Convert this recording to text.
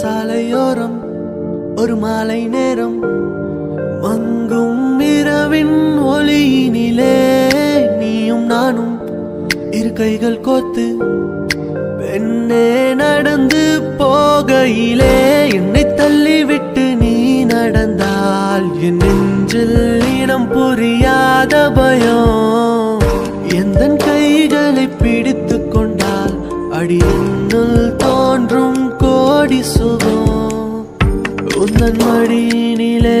சாலையோரம் ஒரு மாலை நேரம். மங்கும் இரவின் ஒளியினிலே நீயும் நானும் இரு கைகள் கோத்து பெண்ணே நடந்து போகையிலே என்னை தள்ளிவிட்டு நீ நடந்தால் என் நெஞ்சில் இனம் புரியாத பயம். எந்த கைகளை பிடித்து கொண்டால் அடியுள் தோன்றும் கோடி சுகம் உந்தன் மடியினிலே